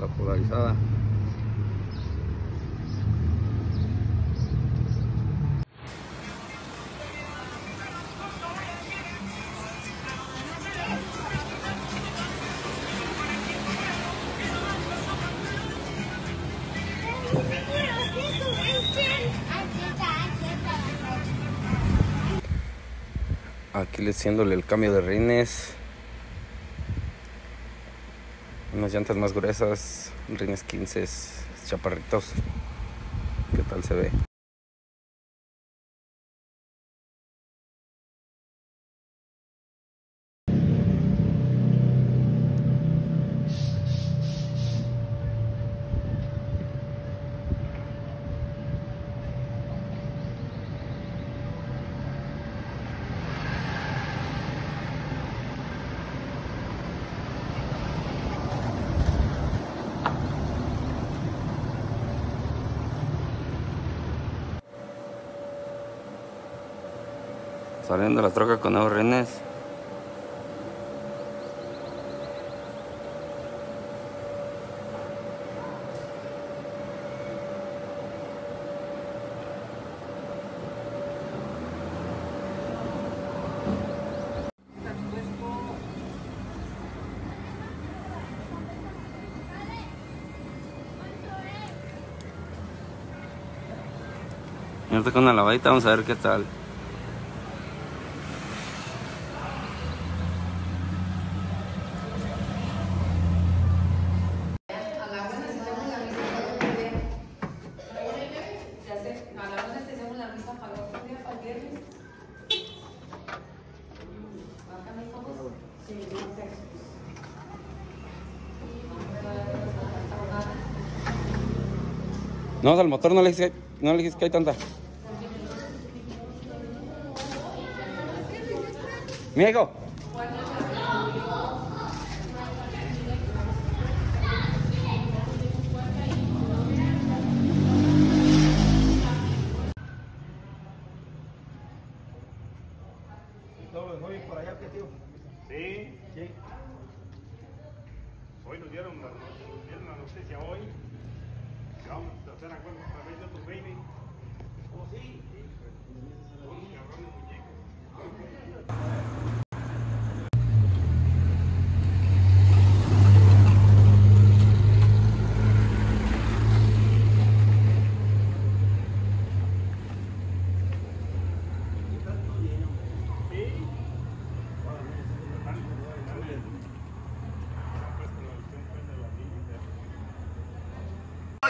la polarizada. Aquí le haciéndole el cambio de rines. Unas llantas más gruesas, rines 15 chaparritos. ¿Qué tal se ve? Saliendo la troca con nuevos rines. Con una lavadita vamos a ver qué tal. No, al motor no le dije, no le dije que hay tanta. Miego. ¿Todo lo dejó bien por allá, qué tío? Sí, Sí. hoy nos dieron la, nos dieron la noticia hoy. Vamos a hacer acuerdos a través de otro baby. ¿Oh, sí? Unos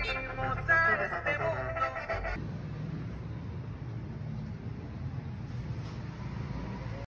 Como